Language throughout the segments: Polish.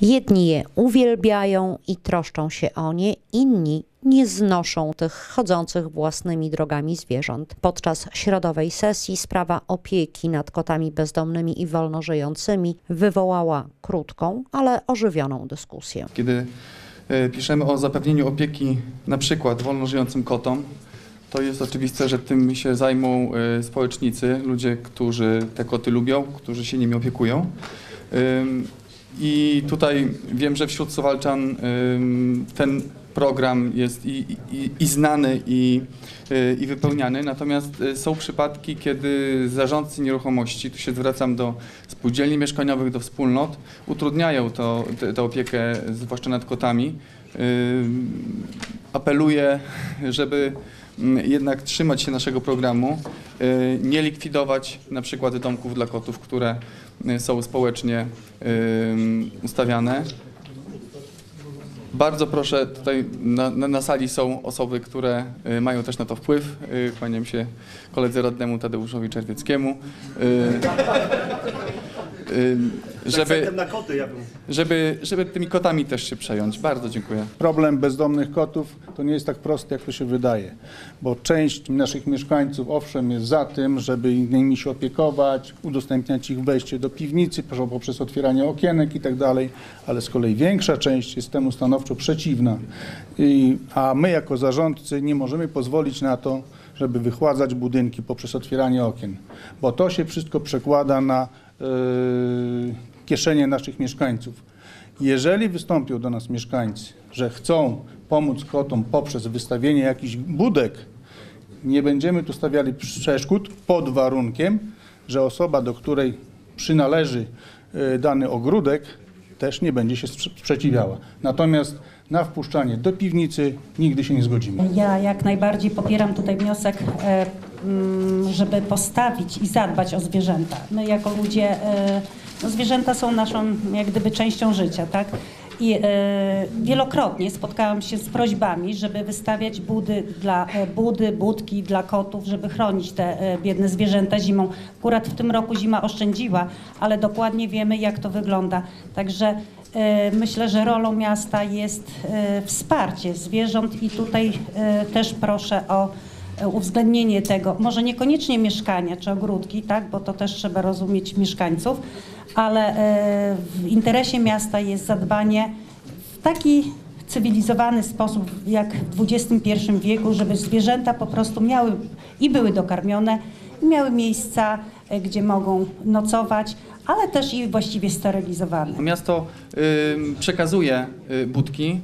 Jedni je uwielbiają i troszczą się o nie, inni nie znoszą tych chodzących własnymi drogami zwierząt. Podczas środowej sesji sprawa opieki nad kotami bezdomnymi i wolno żyjącymi wywołała krótką, ale ożywioną dyskusję. Kiedy e, piszemy o zapewnieniu opieki na przykład wolno żyjącym kotom, to jest oczywiste, że tym się zajmą e, społecznicy, ludzie, którzy te koty lubią, którzy się nimi opiekują. I tutaj wiem, że wśród Suwalczan ym, ten program jest i, i, i znany, i, y, i wypełniany, natomiast y, są przypadki, kiedy zarządcy nieruchomości, tu się zwracam do spółdzielni mieszkaniowych, do wspólnot, utrudniają to, tę opiekę, zwłaszcza nad kotami. Apeluję, żeby jednak trzymać się naszego programu, y, nie likwidować na przykład domków dla kotów, które są społecznie ustawiane. Bardzo proszę, tutaj na, na, sali są osoby, które y, mają też na to wpływ. Y, Kłaniam się koledze radnemu Tadeuszowi Czerwieckiemu. Y, y, żeby, na koty ja bym... żeby, żeby tymi kotami też się przejąć. Bardzo dziękuję. Problem bezdomnych kotów to nie jest tak prosty, jak to się wydaje, bo część naszych mieszkańców owszem jest za tym, żeby nimi się opiekować, udostępniać ich wejście do piwnicy poprzez otwieranie okienek i tak dalej, ale z kolei większa część jest temu stanowczo przeciwna, I, a my jako zarządcy nie możemy pozwolić na to, żeby wychładzać budynki poprzez otwieranie okien, bo to się wszystko przekłada na kieszenie naszych mieszkańców. Jeżeli wystąpią do nas mieszkańcy, że chcą pomóc kotom poprzez wystawienie jakichś budek, nie będziemy tu stawiali przeszkód pod warunkiem, że osoba, do której przynależy e, dany ogródek, też nie będzie się sprze- sprzeciwiała. Natomiast na wpuszczanie do piwnicy nigdy się nie zgodzimy. Ja jak najbardziej popieram tutaj wniosek, e, żeby postawić i zadbać o zwierzęta. My jako ludzie, e, no zwierzęta są naszą jak gdyby częścią życia, tak? I e, wielokrotnie spotkałam się z prośbami, żeby wystawiać budy, dla, e, budy, budki dla kotów, żeby chronić te e, biedne zwierzęta zimą. Akurat w tym roku zima oszczędziła, ale dokładnie wiemy jak to wygląda. Także E, Myślę, że rolą miasta jest e, wsparcie zwierząt i tutaj też proszę o uwzględnienie tego, może niekoniecznie mieszkania czy ogródki, tak, bo to też trzeba rozumieć mieszkańców, ale e, w interesie miasta jest zadbanie w taki cywilizowany sposób jak w XXI wieku, żeby zwierzęta po prostu miały i były dokarmione, miały miejsca, e, gdzie mogą nocować, ale też i właściwie sterylizowane. Miasto ym, przekazuje y, budki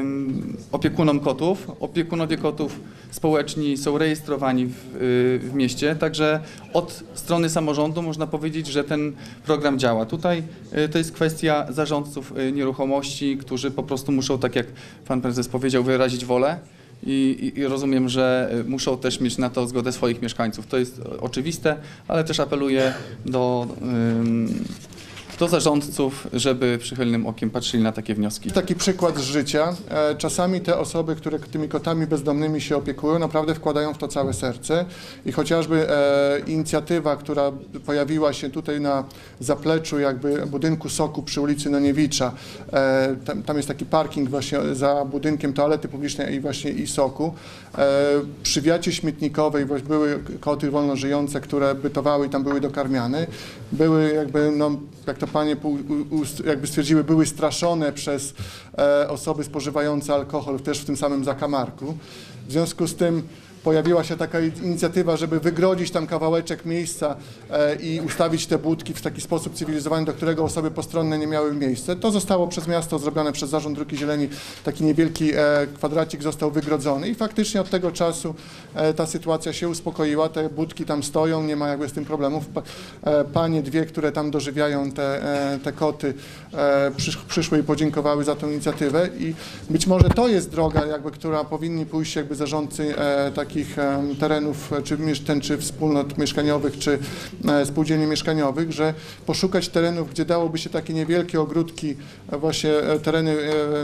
ym, opiekunom kotów. Opiekunowie kotów społeczni są rejestrowani w, y, w mieście, także od strony samorządu można powiedzieć, że ten program działa. Tutaj y, to jest kwestia zarządców y, nieruchomości, którzy po prostu muszą, tak jak pan prezes powiedział, wyrazić wolę. I, i, rozumiem, że muszą też mieć na to zgodę swoich mieszkańców. To jest oczywiste, ale też apeluję do, do zarządców, żeby przychylnym okiem patrzyli na takie wnioski. Taki przykład z życia. E, Czasami te osoby, które tymi kotami bezdomnymi się opiekują, naprawdę wkładają w to całe serce. I chociażby e, inicjatywa, która pojawiła się tutaj na zapleczu jakby budynku Soku przy ulicy Noniewicza. E, tam, tam jest taki parking właśnie za budynkiem toalety publicznej i właśnie i Soku. Przy wiacie śmietnikowej były koty wolno żyjące, które bytowały i tam były dokarmiane. Były jakby, no, jak to panie jakby stwierdziły, były straszone przez e, osoby spożywające alkohol też w tym samym zakamarku. W związku z tym pojawiła się taka inicjatywa, żeby wygrodzić tam kawałeczek miejsca e, i ustawić te budki w taki sposób cywilizowany, do którego osoby postronne nie miały miejsca. To zostało przez miasto zrobione przez Zarząd Dróg i Zieleni. Taki niewielki e, kwadracik został wygrodzony i faktycznie od tego czasu e, ta sytuacja się uspokoiła. Te budki tam stoją, nie ma jakby z tym problemów. Pa- Panie dwie, które tam dożywiają te, te koty, przysz, przyszły i podziękowały za tę inicjatywę i być może to jest droga, jakby, która powinni pójść jakby zarządcy tak, takich terenów, e, czy, miesz- ten, czy wspólnot mieszkaniowych, czy e, spółdzielni mieszkaniowych, że poszukać terenów, gdzie dałoby się takie niewielkie ogródki, e, właśnie tereny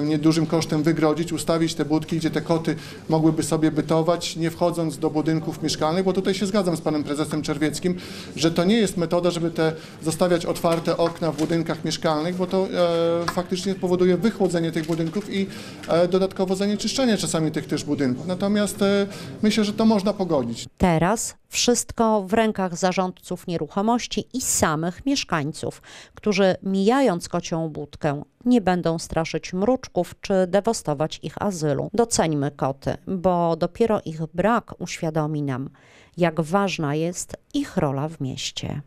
niedużym kosztem wygrodzić, ustawić te budki, gdzie te koty mogłyby sobie bytować, nie wchodząc do budynków mieszkalnych, bo tutaj się zgadzam z panem prezesem Czerwieckim, że to nie jest metoda, żeby te zostawiać otwarte okna w budynkach mieszkalnych, bo to e, faktycznie powoduje wychłodzenie tych budynków i e, dodatkowo zanieczyszczenie czasami tych też budynków. Natomiast e, myślę, że to można pogodzić. Teraz wszystko w rękach zarządców nieruchomości i samych mieszkańców, którzy mijając kocią budkę nie będą straszyć mruczków czy dewastować ich azylu. Doceńmy koty, bo dopiero ich brak uświadomi nam, jak ważna jest ich rola w mieście.